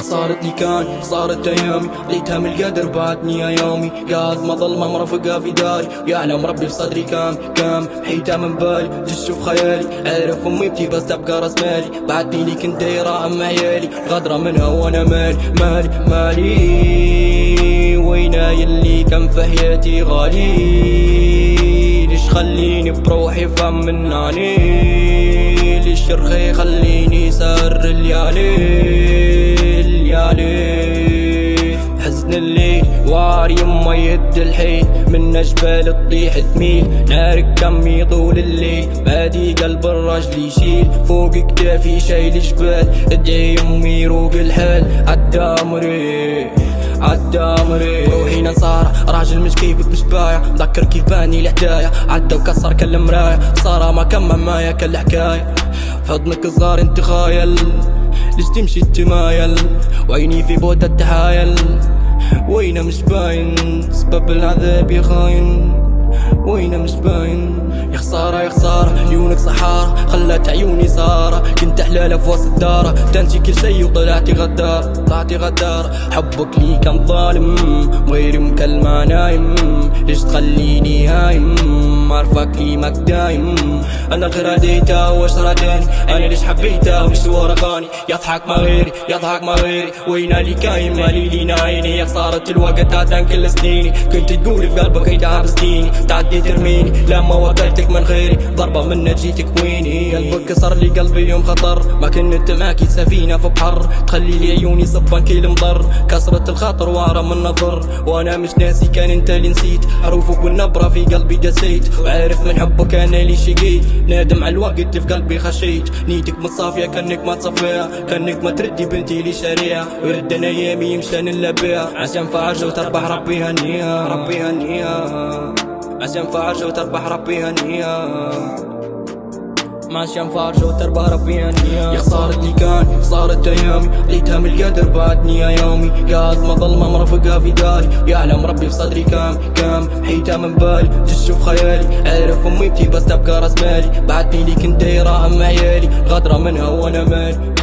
يا خسارتني كان خسارة أيامي. لقيتها من القدر بعدني ايامي قاعد ما ظلمة مرافقة في داري. يعلم ربي في صدري كام كام. حيتها من بالي تشوف خيالي. عارف أمي بتي بس تبقى راس مالي. بعدني لي كنت دايرة أم عيالي. غدرة منها وأنا مالي مالي مالي. وينا يلي كان في حياتي غالي؟ ليش خليني بروحي فم مناني ليش رخي خليني الليالي الليالي؟ الليل واري يما يد الحيل. من جبال تطيح تميل. نار كمي طول الليل. بادي قلب الرجل يشيل. فوق كتافي شايل جبال. ادعي يمي يروق الحال. عالدامري عالدامري روحي نصارى راجل مش كيفك مش بايع. ذكر كيف باني الحكاية عدى وكسر كل مراية صار ما كمل معايا كل حكاية في حضنك صغار انت خايل. ليش تمشي تمايل؟ وعيني في بوت التحايل وين مش باين سبب العذاب يا خاين. وين مش باين يا خسارة يا خسارة. عيونك صحارى خلت عيوني سارة. كنت حلالة في وسط دارة. تنسي كل شي وطلعتي غدار طلعتي غدار حبك لي كان ظالم. غيري مكلمة نايم. ليش تخليني هايم؟ عارفك ليمك دايم أنا غير هديتها واش راداني أنا ليش حبيتها وليش ورا خاني يضحك ما غيري يضحك ما غيري وين اللي كاين مالي لي نايني يا خسارة الوقت عدان كل سنيني كنت تقولي في قلبك هيدا بسنيني تعدي ترميني. لما وكلتك من غيري ضربة منك جيتك ويني قلبك كسر لي قلبي يوم خطر. ما كنت معاكي سفينة في بحر. تخلي لي عيوني صبان كيل مضر. كسرة الخاطر وأرى من نظر وأنا مش ناسي كان أنت اللي نسيت. حروفك والنبرة في قلبي دسيت وعارف من حبك أنا اللي شقيت نادم على الوقت في قلبي خشيت. نيتك متصافية كأنك ما تصفيها. كأنك ما تردي بنتي لي شاريها. ورد أنا ايامي يمشان نلبيها. عشان فعرجة وتربح ربي هنيها. ربي هنيها. عشان فعرجة وتربح ربي هنيها. ماشي فارجة وتربى ربي هنيها يا. خسارتني كان خسارة أيامي. لقيتها من القدر بعدني ايامي قاعد ما ظلمة مرافقة في داري. يعلم ربي في صدري كام كام. حيتها من بالي. تشوف خيالي. عارف أمي بس تبقى رأس مالي. بعدني لي كنت دايرة ام عيالي. غدرة منها وأنا مالي.